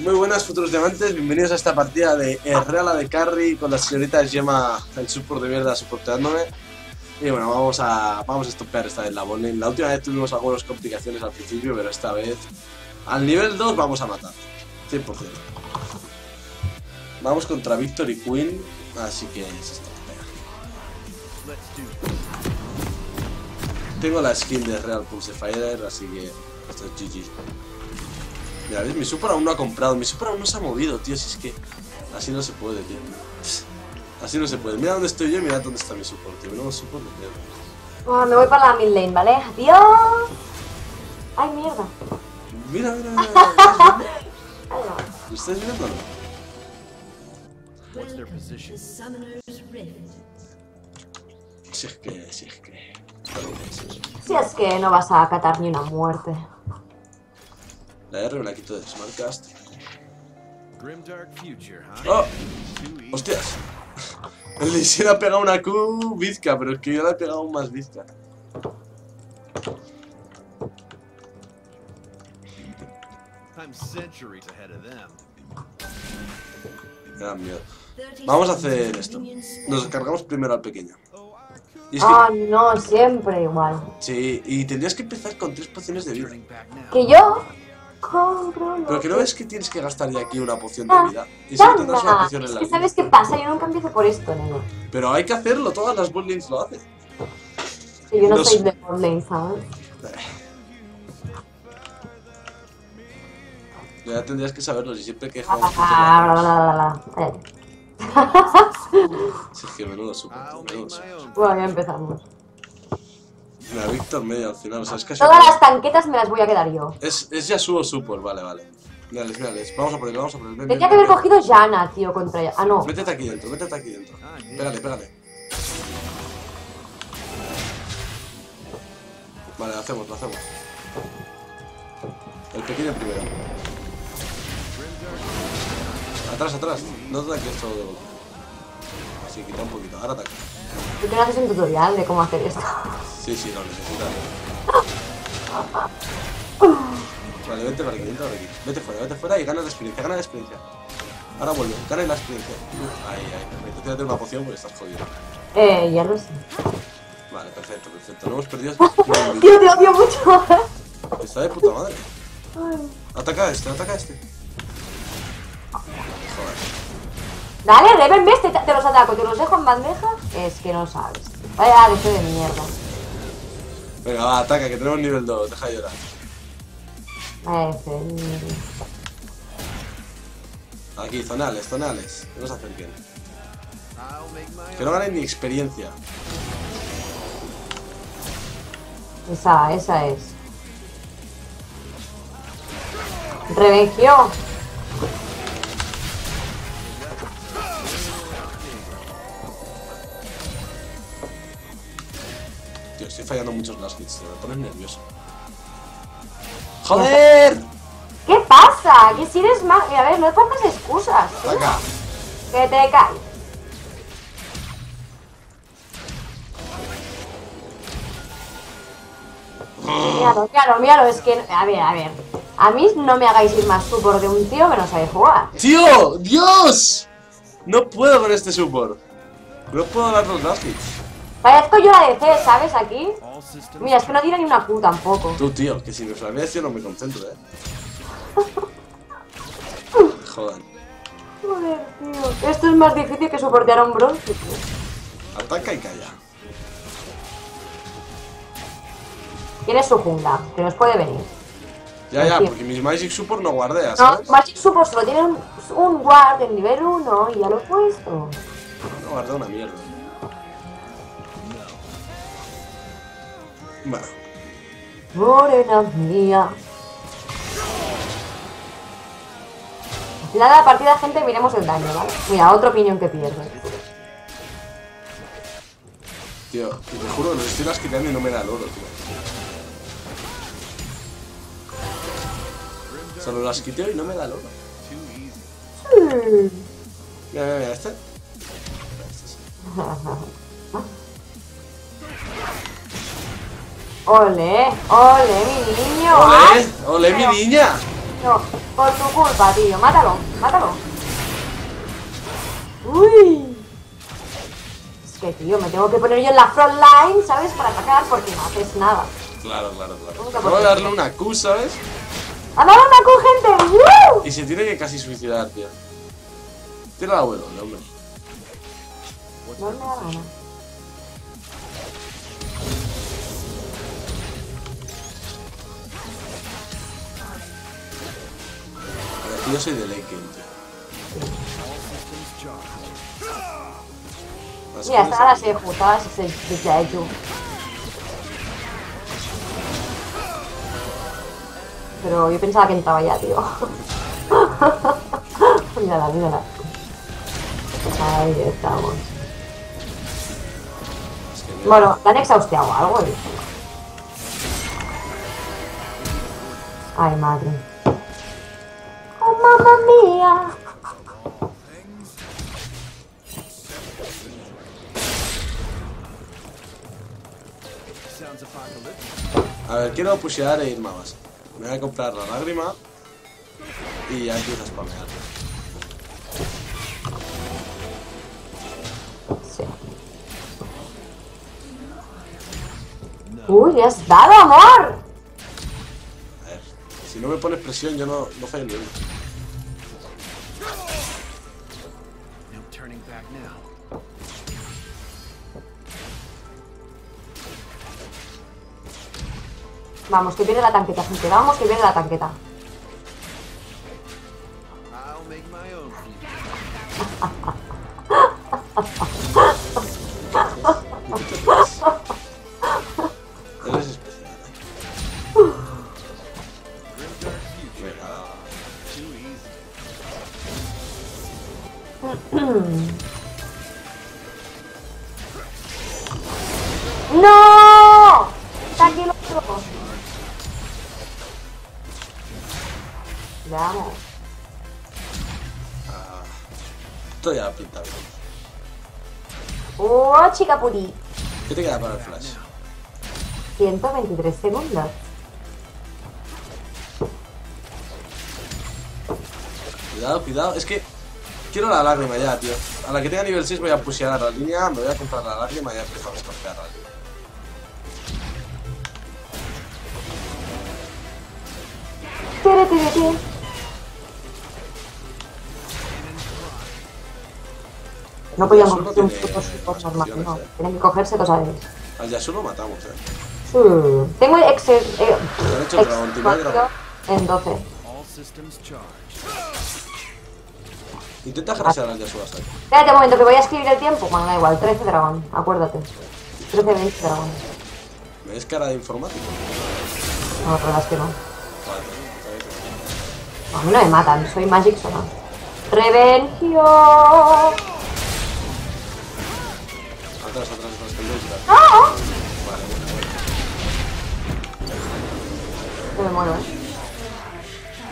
Muy buenas futuros diamantes, bienvenidos a esta partida de Reala de Carry con la señorita Gemma, el support de mierda, soporteándome. Y bueno, vamos a, vamos a estopear esta vez la botlane. La última vez tuvimos algunas complicaciones al principio, pero esta vez al nivel 2 vamos a matar. 100%. Vamos contra Victory Queen, así que se estopea. Tengo la skin de Real Pulse Fire, así que esto es GG. Mira, ¿ves? Mi super aún no ha comprado, mi super aún no se ha movido, tío, si es que así no se puede, tío. Así no se puede. Mira dónde estoy yo y mira dónde está mi support, tío. No support de mierda. Bueno, me voy para la mid lane, ¿vale? ¡Adiós! ¡Ay, mierda! Mira, mira, mira. ¿Lo estáis viendo o no? What's their position? Summoner's Rift. Si es que, si es que. Si es que no vas a acatar ni una muerte. La R me la quito de Smartcast. Grimdark future, huh? ¡Oh! ¡Hostias! El Lee ha pegado una Q bizca, pero es que yo le he pegado aún más bizca. I'm centuries ahead of them. Me da miedo. 30 Vamos a hacer esto. Nos cargamos primero al pequeño. Y es que, Ah, no, siempre igual. sí, y tendrías que empezar con tres pociones de vida. Que yo compro lo Pero que no ves que tienes que gastar ya aquí una poción de vida. Y si gana. tendrás una poción en Es la que vida. sabes qué pasa, yo nunca empiezo por esto, nene. Pero hay que hacerlo, todas las botlanes lo hacen. Que yo no soy de bot lane, ¿sabes? Ya tendrías que saberlo, si siempre que Ah, jugamos. Eh, es que menudo super, menudo super. Bueno, ya empezamos. Mira, Víctor medio al final, o sea, es casi... Todas las tanquetas me las voy a quedar yo. Es, es Yasuo Super, vale, vale. Mírales, mírales, vamos a por él, vamos a por él. Ven, Tenía ven, que haber ven. cogido Yana, tío, contra ella. Ah, no. Métete aquí dentro, métete aquí dentro. Ah. Pégale, pégale. Vale, lo hacemos, lo hacemos. El pequeño primero. Atrás, atrás. No te ataques todo de golpe. Así, quita un poquito. Ahora ataca. ¿Tú no haces un tutorial de cómo hacer esto? Sí, sí, lo necesitas. Vale, vete para aquí, vente para aquí. Vete fuera, vete fuera y gana la experiencia, gana la experiencia. Ahora vuelve, gana la experiencia. Ahí, ahí, perfecto. Tírate una poción porque estás jodido. Eh, ya lo sé. Vale, perfecto, perfecto. No hemos perdido. Tío, te odio mucho. Está de puta madre. Ataca a este, ataca a este. Joder. Dale, Reven, ves, te, te los ataco, te los dejo en bandeja. Es que no sabes. Vaya, que soy de mierda. Venga, va, ataca, que tenemos nivel 2. Deja de llorar. Aquí, zonales, zonales. Que no se acerquen. Que no ganen ni experiencia. Esa, esa es. Revengió. Estoy fallando muchos last hits, tío. Me pones nervioso. ¡Joder! ¿Qué pasa? Que si eres más... A ver, no pongas excusas. Ataca. Que te caes. Míralo, míralo, míralo, es que... A ver, a ver. A mí no me hagáis ir más support de un tío que no sabe jugar. ¡Tío! ¡Dios! No puedo con este support. No puedo dar los last hits. Parezco yo la DC, ¿sabes? Aquí. Mira, es que no tira ni una Q tampoco. Tú, tío, que si me flameas yo no me concentro, eh. Joder. Joder, tío. Esto es más difícil que soportar a un bronce, tío. Ataca y calla. Tiene su jungla, que nos puede venir. Ya, ya, porque mis Magic Support no guardea, No, ¿sabes? Magic Support solo tiene un, un guard en nivel 1 y ya lo he puesto. No guardea una mierda. Bueno, Morena mía. La partida, gente, miremos el daño, ¿vale? Mira, otro piñón que pierde. tío, te juro, los estoy las quitando y no me da el oro, tío. Solo las quiteo y no me da el oro. Mira, mira, mira, este. Ole, ole, mi niño. ¡Ole! ¡Ole, mi niña! No, por tu culpa, tío. Mátalo, mátalo. Uy. Es que, tío, me tengo que poner yo en la front line, ¿sabes? Para atacar porque no haces nada. Claro, claro, claro. Voy a darle una Q, ¿sabes? ¡Ha dado una Q, gente! ¡Woo! Y se tiene que casi suicidar, tío. Tira la W, hombre. No me da gana. Yo soy de. Las Mira, está la Seju, está la Seju. Pero yo pensaba que entraba ya, tío. mírala, mírala. Ahí estamos. Bueno, ¿la han exhausteado algo? Ay, madre. Mía. A ver, quiero pushear e a base. Me voy a comprar la lágrima y ya empiezo a spamear. Sí. Uy, le has dado, amor. A ver, si no me pones presión, yo no, no fallo ni Vamos, que viene la tanqueta, gente. Vamos, que viene la tanqueta. ¿Qué te queda para el flash? 123 segundos. Cuidado, cuidado. Es que quiero la lágrima ya, tío. A la que tenga nivel 6 voy a pushear la línea, me voy a comprar la lágrima y ya empezamos a la línea. Tiri, No podían Yasuo no coger un puto más normal, no. eh. Tienen que cogerse dos a la vez. Al Yasuo lo matamos, eh. Sí. Tengo ex, eh, ex- en 12. All systems charged. Intenta grasear al Yasuo hasta aquí. Espérate un momento, que voy a escribir el tiempo. Bueno, da igual, 13 dragón, acuérdate. 13, 20 dragón. ¿Me ves cara de informático? No, verdad es que no. A mí no me matan, soy Magic Sona. Revencio. Atrás, atrás, atrás, que no está. ¡Ah! Vale, bueno, bueno. Me muero, eh.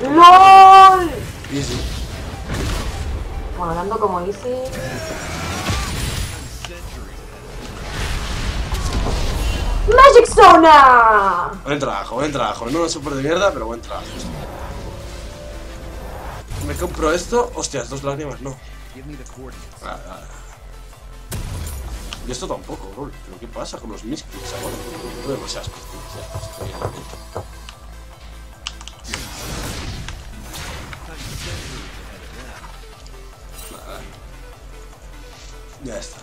¡LOL! Easy. Bueno, dando como easy. ¡Magic Zona! Buen trabajo, buen trabajo. No es súper de mierda, pero buen trabajo. Me compro esto. Hostias, dos lágrimas, no. Give me Y esto tampoco, bro. ¿Pero qué pasa con los misclicks ahora? No demasiadas. Ya está.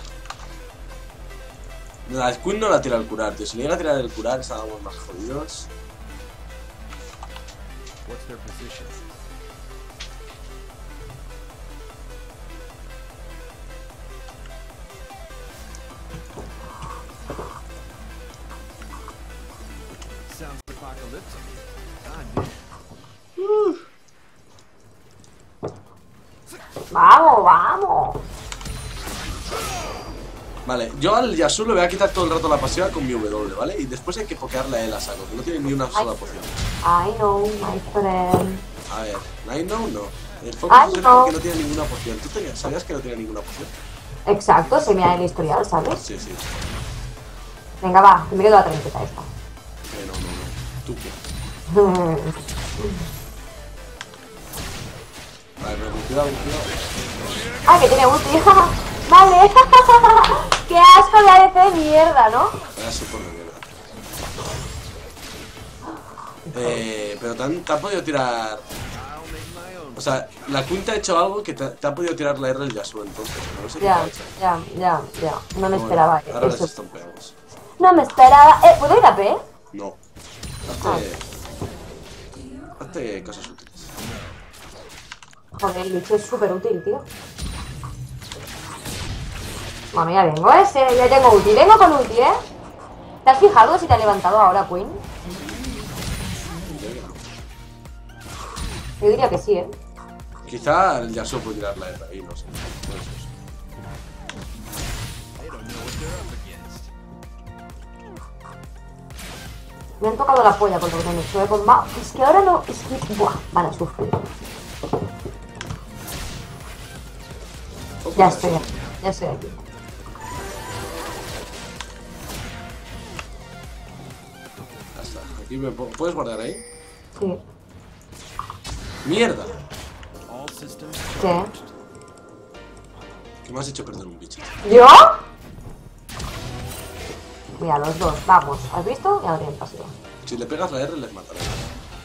La Queen no la tira al curar, tío. Si le llega a tirar el curar, estábamos más jodidos. ¡Vamos, vamos! Vale, yo al Yasuo le voy a quitar todo el rato la pasiva con mi W, ¿vale? Y después hay que pokearle a él a saco, que no tiene ni una sola poción. I know, my friend. A ver, I know no. El I Focus es porque no tiene ninguna poción. ¿Tú tenías, sabías que no tiene ninguna poción? Exacto, se mira el historial, ¿sabes? Sí, sí. Venga, va, que me quedo la trinqueta esta. No. ¿Tú qué? cuidado, cuidado. Ah, que tiene ulti. vale. Qué asco de ADC de mierda, ¿no? Era súper de mierda. Eh, pero te han, te han podido tirar. O sea, la Quinta ha hecho algo que te, te ha podido tirar la R del Yasuo entonces. pero No sé Ya, ha hecho. ya, ya, ya. No me Bueno, esperaba Ahora les eso. estompeamos. No me esperaba. Eh, ¿puedo ir a P? No. Ah. Hazte. Hazte cosas útiles. Joder, el bicho es súper útil, tío. Bueno, ya vengo, ¿eh? Sí, ya tengo ulti. Vengo con ulti, ¿eh? ¿Te has fijado si te ha levantado ahora, Queen? Yo diría que sí, ¿eh? Quizá el Yasuo puede tirar la R ahí, no sé. Me han tocado la polla con lo que me han hecho, ¿eh? Con Es que ahora no... Es que... Buah, sufrir. Ojo, Ya estoy aquí. Ya estoy aquí. Ya está. Aquí me ¿Puedes guardar ahí? Sí. ¡Mierda! ¿Qué? Que me has hecho perder un bicho. ¿Yo? Mira, los dos. Vamos. ¿Has visto? Ya lo tienen pasivo. Si le pegas la R, les mataré.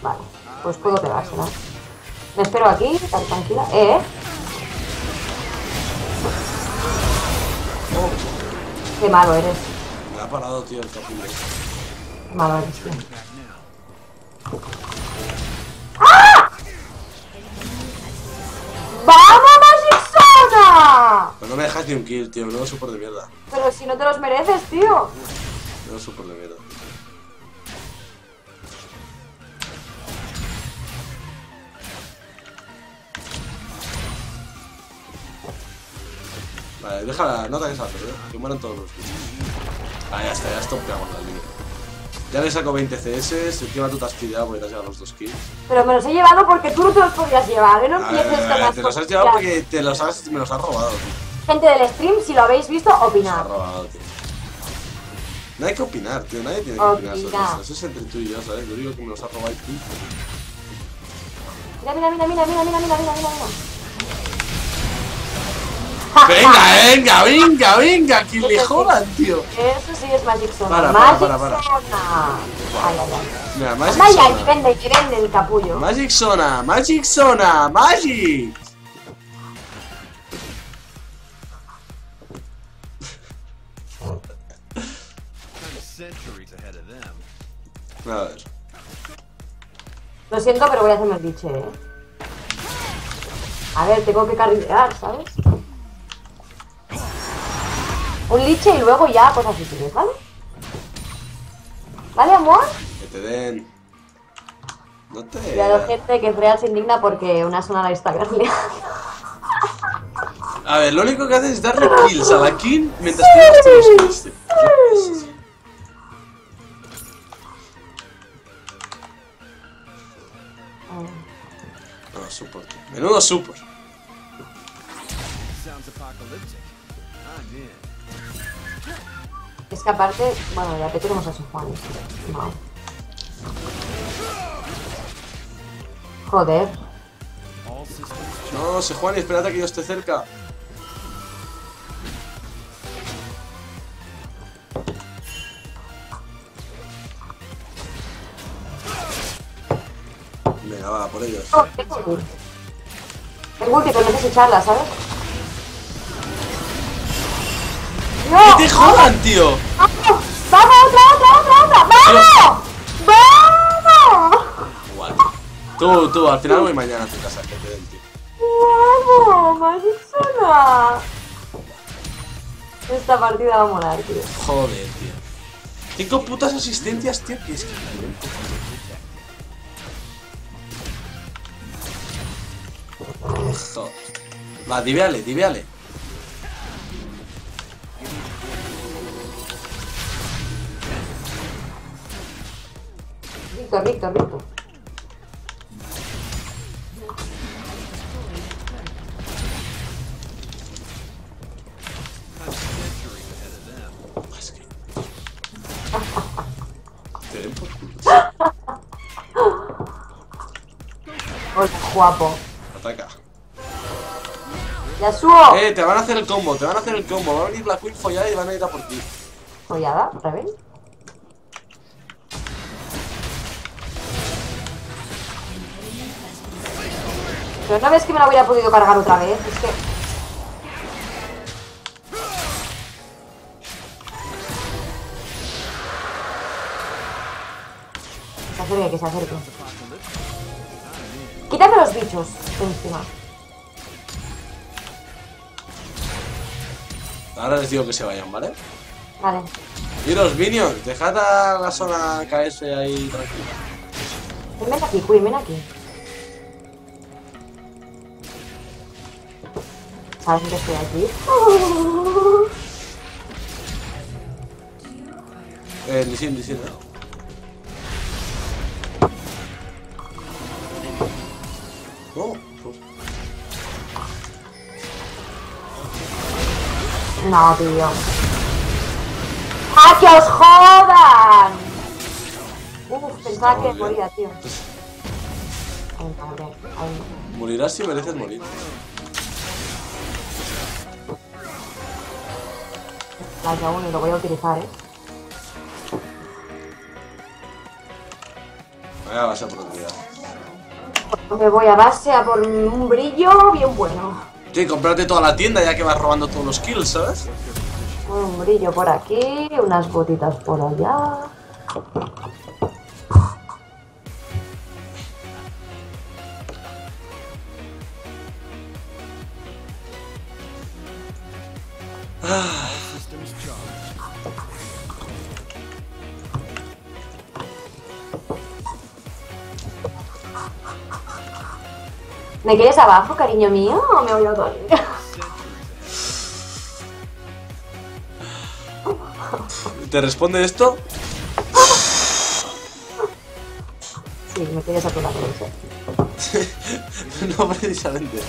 Vale. Pues puedo pegársela. Me espero aquí, tan tranquila. ¿Eh? Qué malo eres. Me ha parado, tío, el capullo. Qué malo eres, tío. now. ¡Vamos, Pero no me dejas ni un kill, tío. Menudo super de mierda. Pero si no te los mereces, tío. Menudo super de mierda. Vale, déjala, no ataques a ¿eh? Que mueran todos los bichos. Ah, ya está, ya estompeamos la línea. Ya le saco 20 CS, encima tú te has pillado porque te has llevado los dos kills. Pero me los he llevado porque tú no te los podías llevar. ¿eh? No empieces con las te los has llevado porque te los has, me los has robado, tío. Gente del stream, si lo habéis visto, Me los has opinad. robado, tío. No hay que opinar, tío. Nadie tiene que opinar sobre eso. Eso es entre tú y yo, ¿sabes? Yo digo que me los has robado y. Mira, mira, mira, mira, mira, mira, mira, mira, mira, mira. Venga, venga, venga, venga, que le jodan, tío. Eso sí es Magic Zona. Para, para, Magic para, para. Mira, Magic y Zona. vende, que vende el capullo. Magic Zona, Magic Zona, Magic. A ver. Lo siento, pero voy a hacerme el biche, eh. A ver, tengo que carrilear, ¿sabes? Un liche y luego ya cosas útiles, ¿vale? ¿Vale, amor? Que te den. No te. Cuidado, gente que es real se indigna porque una zona la está carrileando. A ver, lo único que haces es darle kills a la King mientras tienes kills. tío. No, super. tío. Menudo super. Es que aparte, bueno, ya que tenemos a su Juan. No. Joder. No, se Juan, espérate a que yo esté cerca. Venga, va, por ellos. Oh, tengo ulti. Tengo no sé si echarla, ¿sabes? ¡No! ¡Que te jodan, tío! ¡Vamos! ¡Vamos, otra, otra, otra, otra! ¡Vamos! ¡Vamos! Tú, tú, al final voy mañana a tu casa, que te den, tío. ¡Vamos! ¡Magic Zona! Esta partida va a molar, tío. Joder, tío. Cinco putas asistencias, tío, que es que... Joder. Va, diveale, diveale. Den por culo. Hola, guapo. Ataca. Yasuo. Eh, te van a hacer el combo, te van a hacer el combo. Va a venir la Queen follada y van a ir a por ti. Follada, Rebel. Pero no ves que me la hubiera podido cargar otra vez. Es que. Que se acerque, que se acerque. Quítame los bichos encima. Ahora les digo que se vayan, ¿vale? Vale. Y los minions, dejad a la zona KS ahí tranquila. Ven aquí, Queen, ven aquí. ¿Saben que estoy aquí? Eh, Lisin, Lisin, ¿no? No, pues, No, tío. ¡Ah, que os jodan! Uf, pensaba que moría, tío. Ay. Ay, morirás si mereces morir. La que aún y lo voy a utilizar, eh. Vaya vas a oportunidad. Me voy a base a por un brillo bien bueno. Sí, comprate toda la tienda ya que vas robando todos los kills, ¿sabes? Un brillo por aquí, unas botitas por allá. ¿Me quieres abajo, cariño mío? ¿O me voy a dormir? ¿Te responde esto? Sí, me quieres a tu lado, no precisamente.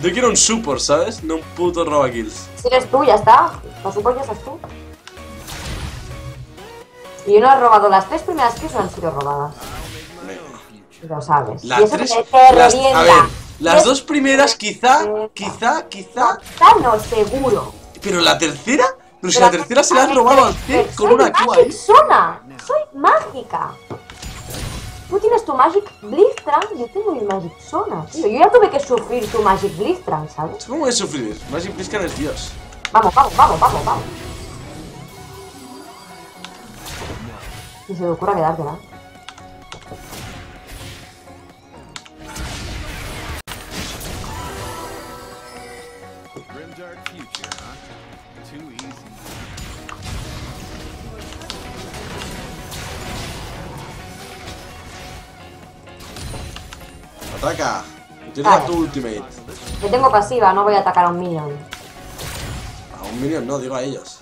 Yo quiero un support, ¿sabes? No un puto roba kills. Si eres tú, ya está. Por supuesto, ya estás tú. Y yo no he robado las tres primeras que no han sido robadas. Lo sabes. Las y eso tres. las- a ver, las dos primeras quizá, Eh, quizá, quizá. No, seguro. Pero la tercera. Pero si la tercera se la a has robado al pero- 100 pero con una Magic ahí. Zona. Soy mágica. Tú tienes tu Magic Blitzcrank, yo tengo mi Magic Zona, tío. Yo ya tuve que sufrir tu Magic Blitzcrank, ¿sabes? ¿Cómo es sufrir? Magic Bliskan es Dios. Vamos, vamos, vamos, vamos, vamos. Y se me ocurra quedártela. Ataca. Vale. tu ultimate. Yo tengo pasiva, no voy a atacar a un minion. A un minion no, digo a ellos.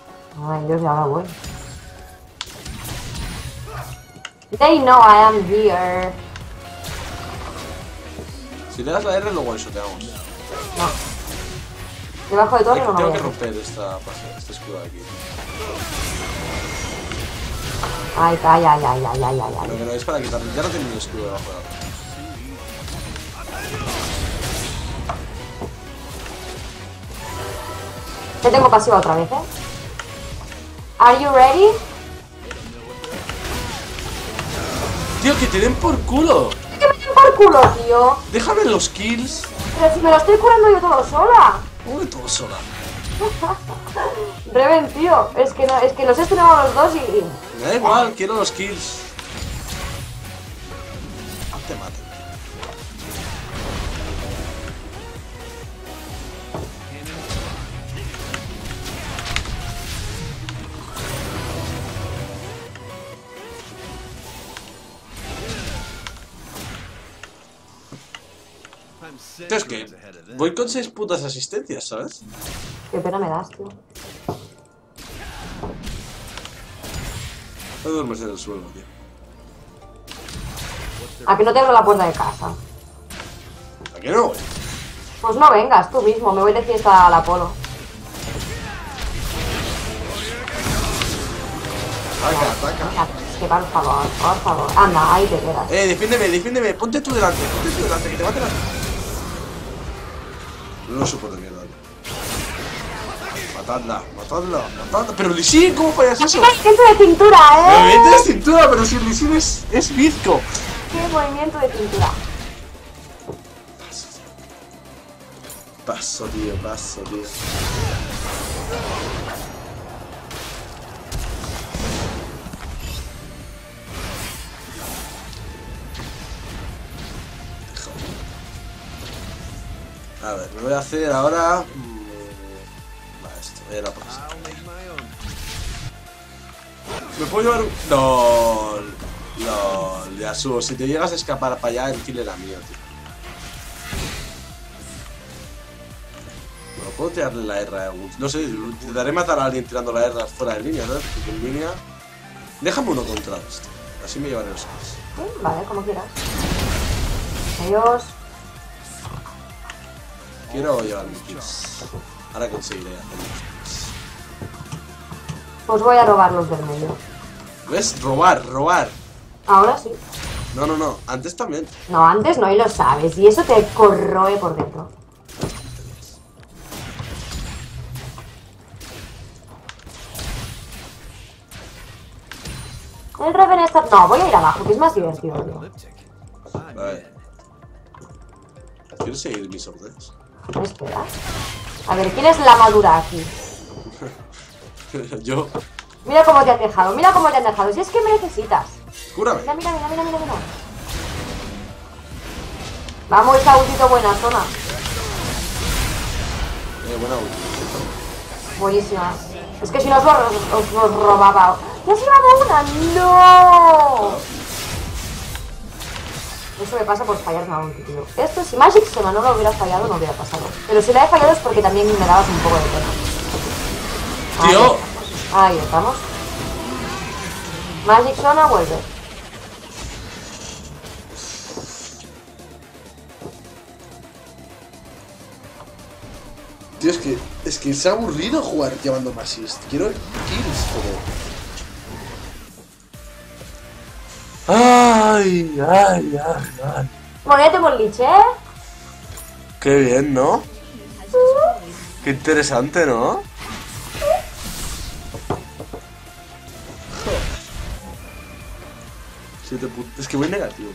Ay, Dios, ya ahora voy. They know I am here. Si le das la R, lo one-shoteamos. No. Debajo de torre no me Tengo que romper esta, este escudo de aquí. Ay, ay, ay, ay, ay, ay, ay, Pero que no es para quitarle. Ya no tiene ni escudo debajo de la torre. Te tengo pasiva otra vez, ¿eh? Are you ready? Tío, que te den por culo. ¡Que me den por culo, tío! Déjame los kills. Pero si me lo estoy curando yo todo sola. ¿Cómo todo sola? Reven, tío. Es que, no, es que los he estrenado los dos y... Me da igual, quiero los kills. Te mato. Es que voy con seis putas asistencias, ¿sabes? Qué pena me das, tío. No duermes en el suelo, tío. A que no te abro la puerta de casa. ¿A qué no? Pues no vengas, tú mismo. Me voy de fiesta al Apolo. Ataca, ataca. Es que por favor, por favor. Anda, ahí te quedas. Eh, defiéndeme, defiéndeme. Ponte tú delante, ponte tú delante, que te maten a No de mierda. Matadla, matadla, matadla. Pero Lissin, ¿cómo fallas eso? movimiento de cintura, Movimiento de eh. cintura, pero si Lissin es, es bizco. Qué movimiento de cintura. Paso, tío, paso, tío. Joder. A ver, me voy a hacer ahora. mm, Va, esto era por esto. ¿Me puedo llevar un.? LOL. LOL. Yasuo, si te llegas a escapar para allá, el kill era mío, tío. No puedo tirarle la R a algún. No sé, intentaré matar a alguien tirando la R fuera de línea, ¿no? Porque en línea. Déjame uno contra dos, tío. Así me llevaré los kills. Vale, como quieras. Adiós. Quiero llevarme kills. Ahora conseguiré hacer los kills. Pues voy a robar los del medio. ¿Ves? Robar, robar. Ahora sí. No, no, no. Antes también. No, antes no, y lo sabes. Y eso te corroe por dentro. El Reven está... No, voy a ir abajo, que es más divertido. tío. Vale. ¿Quieres seguir mis órdenes? A ver, ¿quién es la madura aquí? Yo. Mira cómo te han dejado, mira cómo te han dejado. Si es que me necesitas. Cúrame. Mira, mira, mira, mira, mira, mira. Vamos, buena zona. Eh, buena. Buenísima. Es que si no os, os, os robaba. ¡Ya has llevado una! ¡No! Eso me pasa por fallar una tío. Esto, si Magic Sona no lo hubiera fallado, no hubiera pasado. Pero si la he fallado es porque también me dabas un poco de pena. ¡Tío! Ahí estamos. Magic Sona vuelve. Tío, es que, es que es aburrido jugar llevando assist. Quiero kills, joder. Ay, ay, ay, ay. Monete Monlich, ¿eh? Qué bien, ¿no? Qué interesante, ¿no? Siete puntos. Es que voy negativo.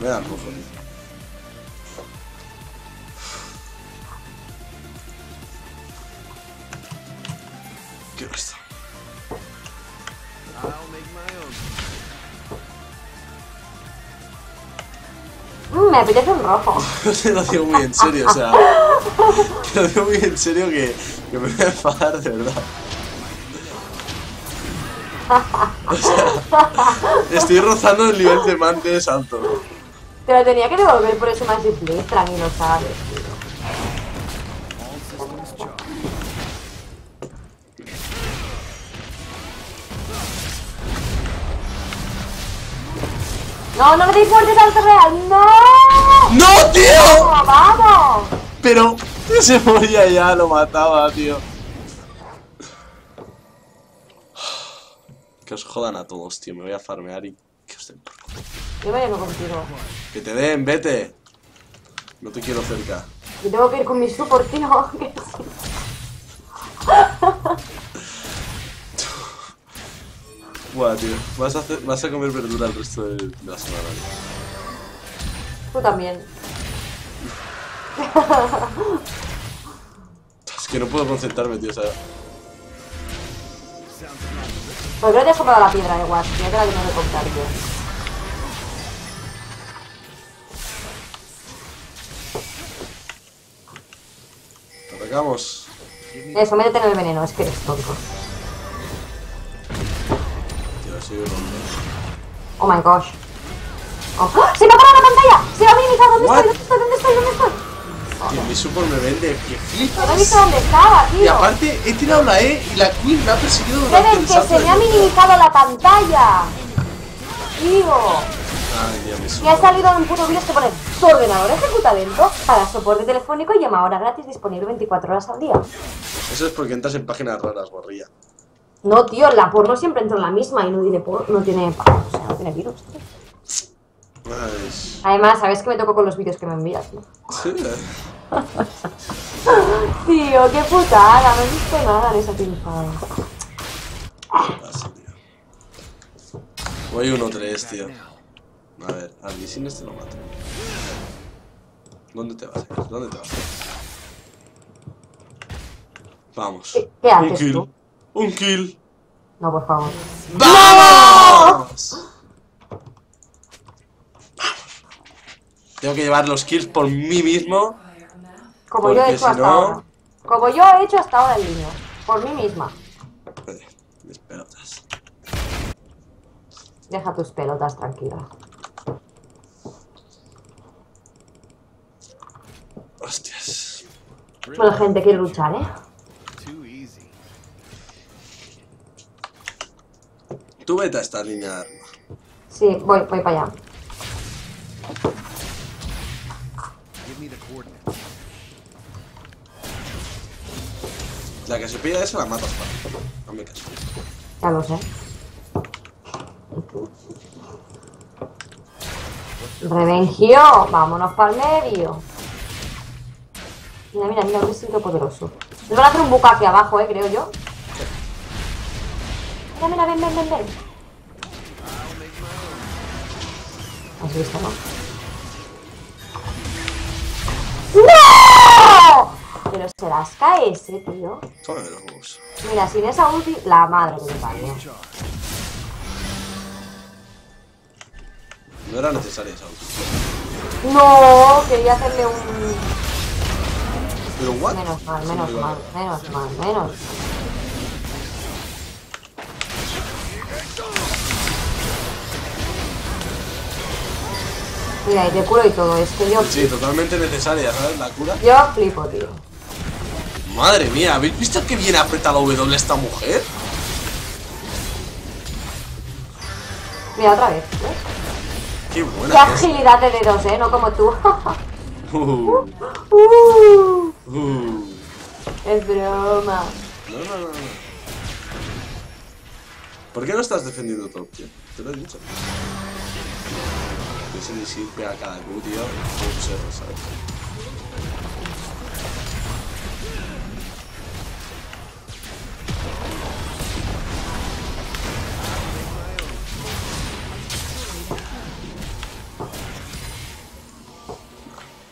Me da rojo, tío. Quiero me apetece un rojo. Te lo digo muy en serio, o sea. Te lo digo muy en serio que, que me voy a enfadar de verdad. O sea, estoy rozando el nivel de mantes alto. Te lo tenía que devolver por ese Magic Blade, tranquilo, sabes, tío. No, no me deis fuertes al real, no. ¡No, tío! ¡Vamos, vamos! Pero se moría ya, lo mataba, tío. Que os jodan a todos, tío. Me voy a farmear y que os den por culo. Yo me vengo contigo. Que te den, vete. No te quiero cerca. Yo tengo que ir con mi sí. Buah, tío. Vas a, hacer- vas a comer verdura el resto de la semana. tío. Tú también. Es que no puedo concentrarme, tío. O sea, Pues creo que te has comprado la piedra de Watt. Ya te la tengo que comprar yo. atacamos. Eso, métete en el veneno, es que eres tonto. Tío, soy un hombre. Oh my gosh. Oh. ¡Ah! ¡Se me ha parado la pantalla! ¡Se me ha minimizado! ¿Dónde What? estoy? ¿Dónde estoy? ¿Dónde estoy? Mi support me vende. ¡Que No he visto flipas! dónde estaba, tío. Y aparte, he tirado la E y la Queen me ha perseguido durante Reven, el que se me ha minimizado la pantalla. Ay, tío, mi Me ha salido un puto vídeo que pone tu ordenador ejecuta lento para soporte telefónico y llama ahora gratis disponible 24 horas al día. Eso es porque entras en páginas raras, gorrilla. No, tío, la porno siempre entra en la misma y no tiene por, no tiene, o sea, no tiene virus. tío. Ay, Además, ¿sabes que me toco con los vídeos que me envías? no? sí, eh. Tío, qué putada, no he visto nada de esa tío. Voy 1-3, tío. A ver, al Lee este lo mato. ¿Dónde te vas? ¿Dónde te vas? Vamos. ¿Qué- qué haces tú? Un kill. No, por favor. ¡Vamos! Tengo que llevar los kills por mí mismo. Como yo he hecho si hasta no- ahora. Como yo he hecho hasta ahora en línea. Por mí misma. Eh, Mis pelotas. Deja tus pelotas tranquilas. Hostias. Bueno, gente, quiere luchar, ¿eh? Too easy. Tú vete a esta línea de arma. Sí, voy, voy para allá. La que se pilla esa la matas para. No me caso. Ya lo sé. Revengio, vámonos para el medio. Mira, mira, mira, un instinto poderoso. Nos van a hacer un buca aquí abajo, eh, creo yo. Mira, ven, ven, ven, ven. ¿Has visto, no? ¡No! Pero serás KS, tío. Toma los huevos. Mira, sin esa ulti, la madre que me parió. No era necesaria esa ulti. No, quería hacerle un... Pero what? Menos mal, menos mal, menos mal, menos. Mira, y te curo y todo, es que yo, Sí, totalmente necesaria, ¿sabes? La cura. yo flipo, tío. Madre mía, ¿habéis visto que bien aprieta la W esta mujer? Mira, otra vez, ¿ves? Qué Qué buena es. agilidad de dedos, ¿eh? No como tú. Uh, Uh, uh. es broma. No, no, no. ¿Por qué no estás defendiendo top, tío? Te lo he dicho. Ese ni si pega cada Q, tío. Un cerro, ¿sabes?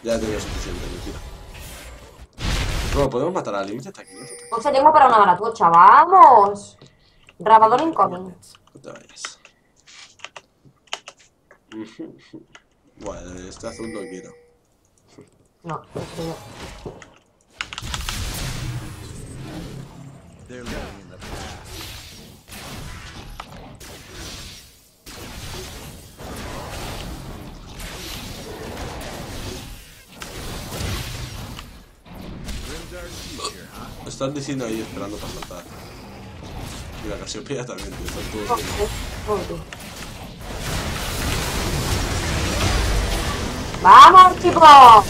Ya tenido suficiente, mentira. No, podemos matar al límite hasta 500. O sea, tengo para una baratucha, vamos. Grabador incoming. No te vayas. Bueno, este azul lo quiero. No, este huh? Están diciendo ahí esperando para saltar. Y la Casiopea también, tío. Están todos ¡Vamos, chicos!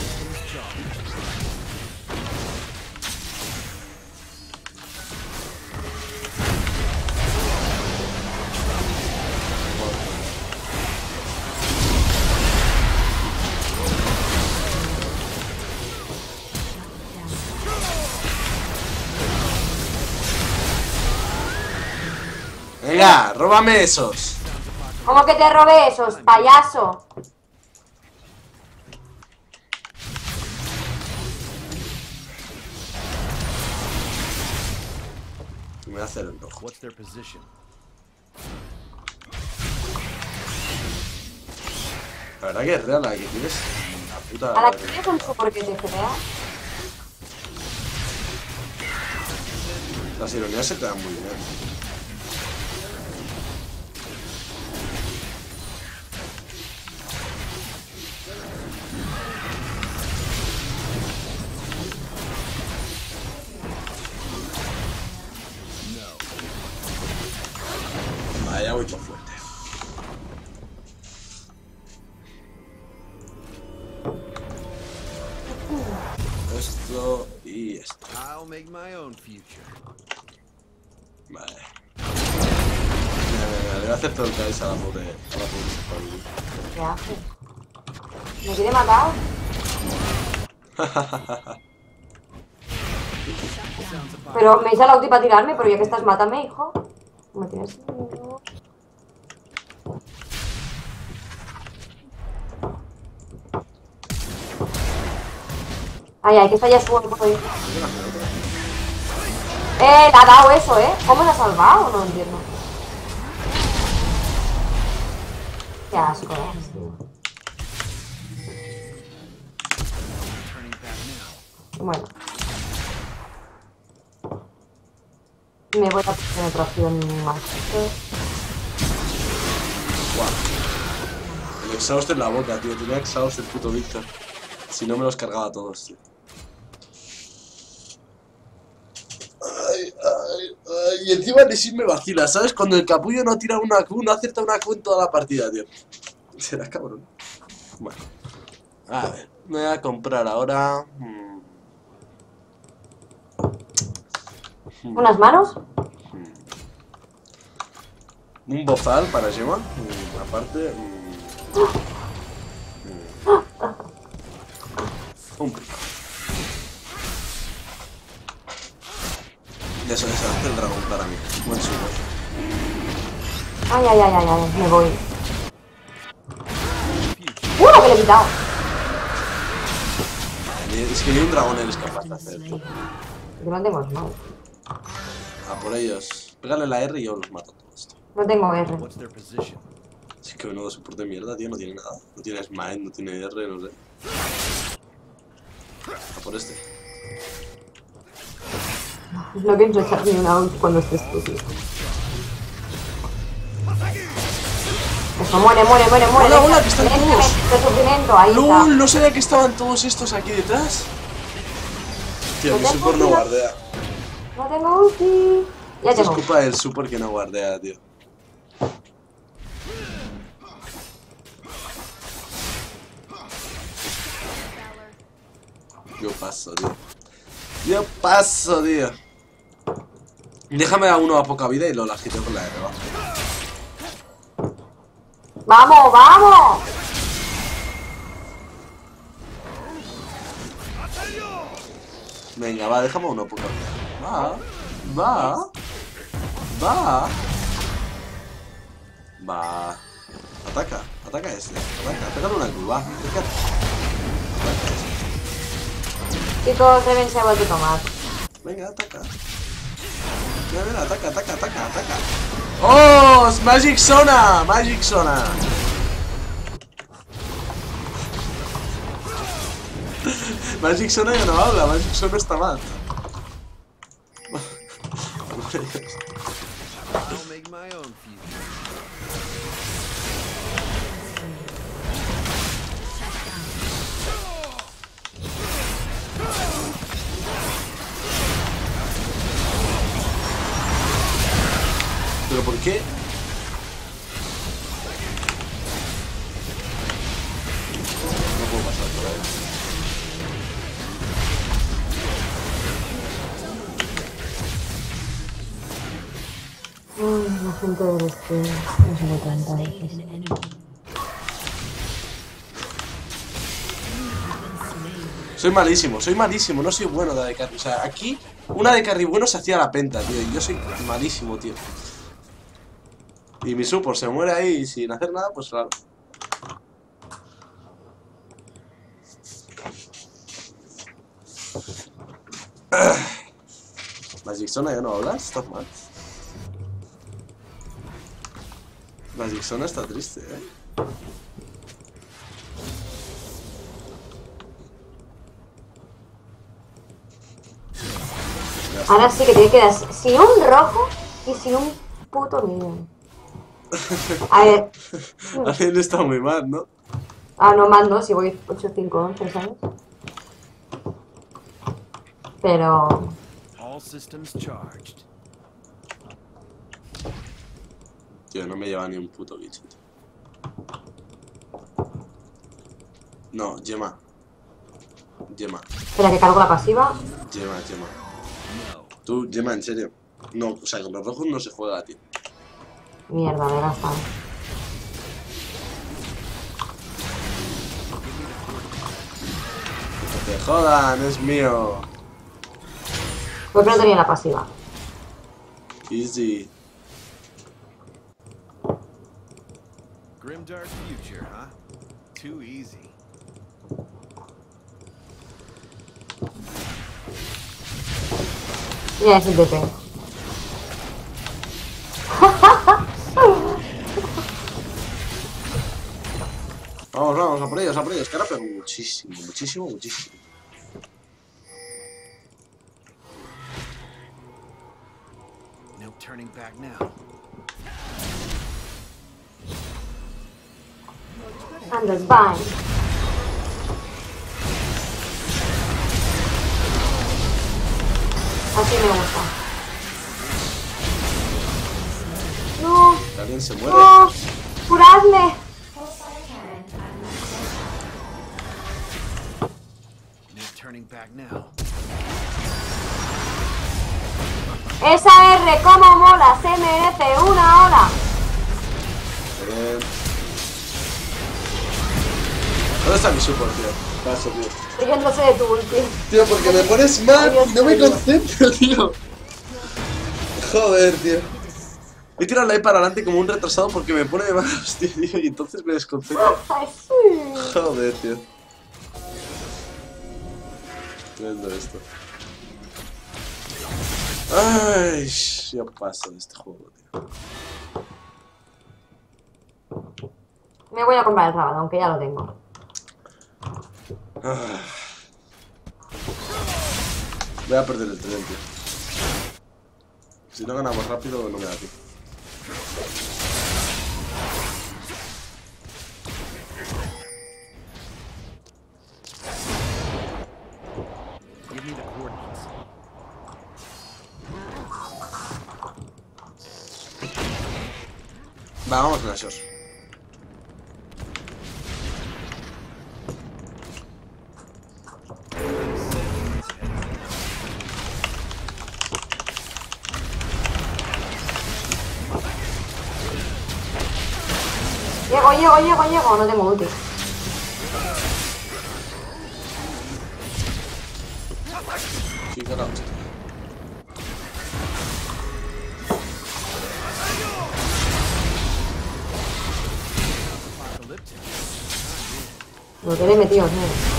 Venga, róbame esos. ¿Cómo que te robé esos, payaso? Me voy a hacer el rojo. What's their position? La verdad que es real la que tienes. La puta. A la que tienes un super que te crea. Las ironías se te dan muy bien. My own future. Vale. Mira, mira, mira, le voy a hacer todo el que a la pobre. A la pobre. ¿Qué hace? ¿Me quiere matar? Pero me hice la ulti para tirarme, pero ya que estás, mátame, hijo. Me tienes miedo. Ay, ay, que está ya por ahí. Eh, le ha dado eso, ¿eh? ¿Cómo le ha salvado? No entiendo. Qué asco, ¿eh? Bueno. Me voy a penetración más. Guau. El exhaust en la boca, tío. Tenía exhaust el puto Víctor. Si no me los cargaba a todos, tío. Ay, ay, ay. Y encima de sí me vacila, ¿sabes? Cuando el capullo no tira una Q, no acierta una Q en toda la partida, tío. Será cabrón. Bueno. A ver, me voy a comprar ahora. mm, ¿Unas manos? Un bozal para Gemma. mm, Aparte. mm, mm, Un pico. Ya se hace el dragón para mí. Buen super. Ay, ay, ay, ay, ay, me voy. ¡Uh, que le he quitado! Es que ni un dragón eres capaz de hacer. Yo no tengo no. A por ellos. Pégale la R y yo los mato a todos. tío. No tengo R. What's their position? Es que menudo support de mierda, tío. No tiene nada. No tiene smite, no tiene R, no sé. A por este. No pienso echar ni una ult cuando estés tú, tío. Eso, muere, muere, muere, muere. Hola, hola, que están todos. ahí ¡Lul! está. No sabía que estaban todos estos aquí detrás. Tío, mi No support no guardea. No tengo ulti. Ya Esto es tengo. culpa del support que no guardea, tío. Yo paso, tío. Yo paso, tío. Déjame a uno a poca vida y lo lagiteo con la R, va. ¡Vamos, vamos! Venga, va, déjame uno a poca vida. Va, va, va. Va. Ataca, ataca a este. Ataca, pégale una Q, va. Ataca. Ataca a este. Chicos, deben ser vuelto a tomar. Venga, ataca. Mira, mira, ataca, ataca, ataca, ataca. ¡Oh! ¡Magic Zona! ¡Magic Zona! Magic Zona ya no habla, Magic Zona está mal. I'll make my own future. ¿Pero por qué? No puedo pasar por ahí. Ay, la gente del este no se veces. An enemy. Soy malísimo, soy malísimo, no soy bueno de carry. O sea, aquí una de carry bueno se hacía la penta, tío. Y yo soy malísimo, tío. Y mi support se muere ahí sin hacer nada, pues claro. Magic Zona ya no hablas, estás mal. Magic Zona está triste, eh. Ahora sí que te quedas sin un rojo y sin un puto minion. A ver. Alguien está muy mal, ¿no? Ah, no más, no, si voy 8-5-11, ¿sabes? Pero. All systems charged. Tío, no me lleva ni un puto bicho. No, Gemma. Gemma, Espera, que cargo la pasiva. Gemma, Gemma. No. Tú, Gemma, en serio. No, o sea, con los rojos no se juega, tío. Mierda, me he gastado. Que jodan, es mío. Porque no tenía la pasiva. Easy. Grimdark future, huh? Too easy. Mira ese TP. Vamos, vamos, a por ellos, a por ellos. Que ahora pego muchísimo, muchísimo, muchísimo. No turning back now. Under bind. Así me gusta. No, alguien se muere. no, curadme. Turning back now. Esa R, como mola, se merece una hora. Bien. ¿Dónde está mi support, tío? Paso, tío. Riéndose de tu ulti. Tío, porque me pones mal Ay, y no me concentro, tío. Joder, tío. Voy a tirarla ahí para adelante como un retrasado porque me pone de manos, tío, tío, y entonces me desconcentro. Joder, tío. Viendo esto. Ay, ya paso de este juego, tío. Me voy a comprar el rabado, aunque ya lo tengo. Ah. Voy a perder el tren, tío. Si no ganamos rápido, no me da tiempo. Give me the coordinates. Va, vamos a Nashos. Llego, llego, llego, llego. No tengo ulti. Lo que le he metido, tío. ¡Vamos!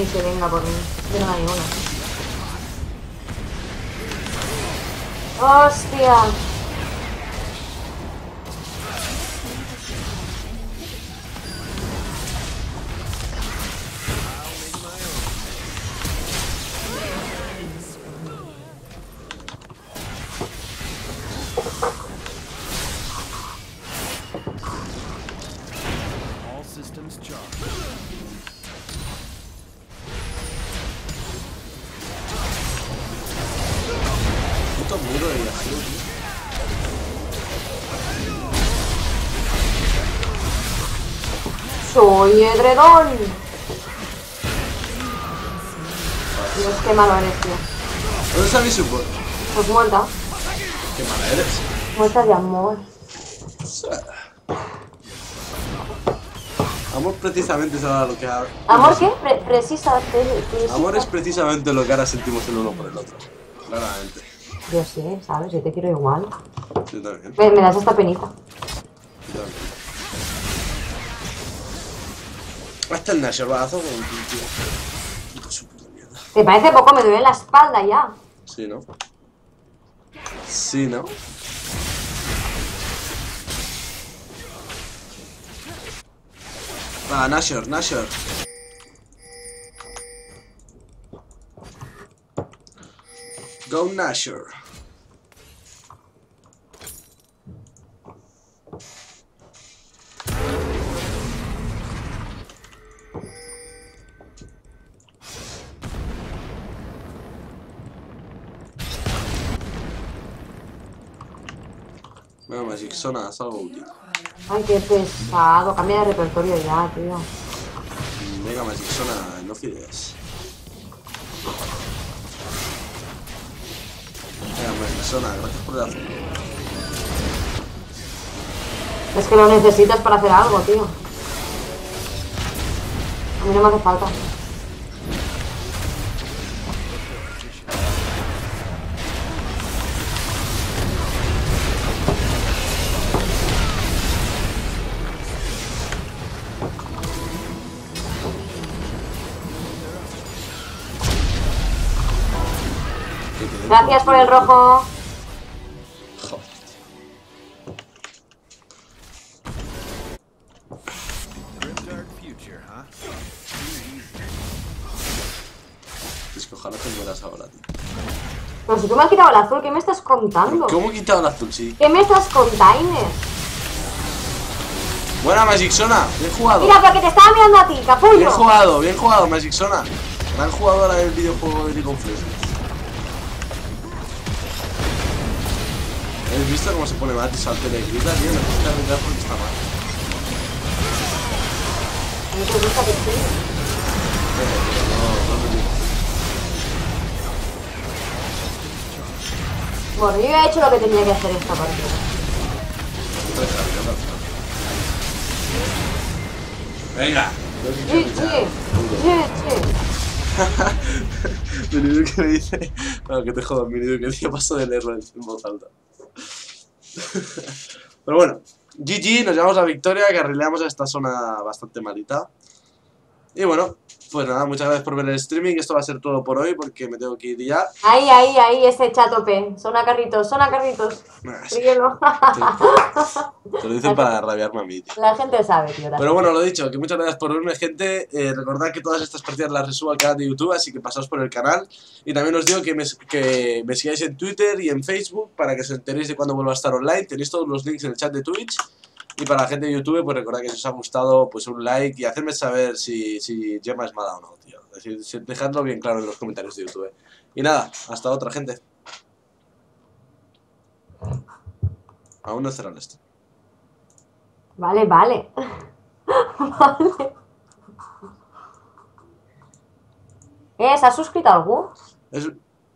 Que se venga por mí. Yo no ni una. ¡Hostia! Edredón! Dios, qué malo eres, tío. ¿Dónde está mi support? Pues muerta. Qué mala eres. Muerta de amor. Amor precisamente es ahora lo que ha... ¿Amor qué? Pre precisa, pre- precisa. Amor es precisamente lo que ahora sentimos el uno por el otro. Claramente. Yo sí, ¿sabes? Yo te quiero igual. Yo también. Me, me das esta penita. Yo también. Hasta el Nashor, balazo con un tío. Su puta mierda. ¿Te parece poco? Me duele la espalda ya. Sí, ¿no? Sí, ¿no? Ah, Nashor, Nashor. Go Nashor. Bueno, Magic Zona, algo útil. Ay, qué pesado. Cambia de repertorio ya, tío. Venga, Magic Zona, no fides. Venga, Magic Zona, gracias por el azul. Es que lo necesitas para hacer algo, tío. A mí no me hace falta. Gracias por el rojo. Joder. Es que ojalá te mueras ahora, tío. Pero si tú me has quitado el azul, ¿qué me estás contando? ¿Cómo he quitado el azul? Sí. ¿Qué me estás contando? Buena Magic Zona, bien jugado. Mira, porque te estaba mirando a ti, Bien capullo. jugado, bien jugado, Magic Zona. Gran jugadora del videojuego de League of Legends. ¿Habéis visto cómo se pone mal y le grita, tío? Necesita gritar porque está mal. A mí te gusta que sí. Pero no, no me digas. Bueno, yo he hecho lo que tenía que hacer esta vez. Venga. Sí, sí. Sí, sí. Menudo que me dice. Bueno, que te jodas, menudo que tío paso de leerlo en voz alta. Pero bueno, GG, nos llevamos la victoria, carrileamos a esta zona bastante malita. Y bueno, pues nada, muchas gracias por ver el streaming. Esto va a ser todo por hoy porque me tengo que ir ya. Ahí, ahí, ahí, ese chatope. Sona carritos, sona carritos. Ah, sí. Te lo dicen para rabiarme a mí. tío. La gente sabe, tío. Pero bueno, lo dicho, que muchas gracias por verme, gente. Eh, recordad que todas estas partidas las resubo al canal de YouTube, así que pasaos por el canal. Y también os digo que me, que me sigáis en Twitter y en Facebook para que os enteréis de cuando vuelva a estar online. Tenéis todos los links en el chat de Twitch. Y para la gente de YouTube, pues recordad que si os ha gustado, pues un like y hacerme saber si, si Gemma es mala o no, tío. Es decir, dejadlo bien claro en los comentarios de YouTube. Y nada, hasta otra, gente. Aún no cerran esto. Vale, vale. vale. ¿Eh? ¿Se ha suscrito algún? Es-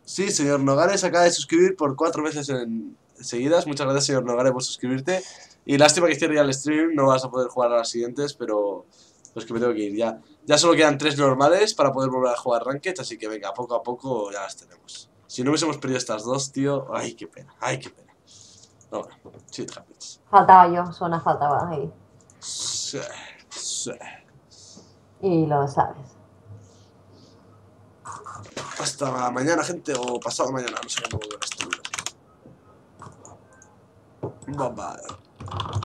Sí, señor Nogales acaba de suscribir por cuatro veces en seguidas. Muchas gracias, señor Nogales, por suscribirte. Y lástima que cierre ya el stream, no vas a poder jugar a las siguientes, pero pues que me tengo que ir ya. Ya solo quedan tres normales para poder volver a jugar Ranked, así que venga, poco a poco ya las tenemos. Si no hubiésemos perdido estas dos, tío, ay, qué pena, ay, qué pena. No, bueno, shit happens. Faltaba yo, Sona faltaba ahí. Sí, sí. Y lo sabes. Hasta mañana, gente, o pasado mañana, no sé cómo volver a stream. Bye bye.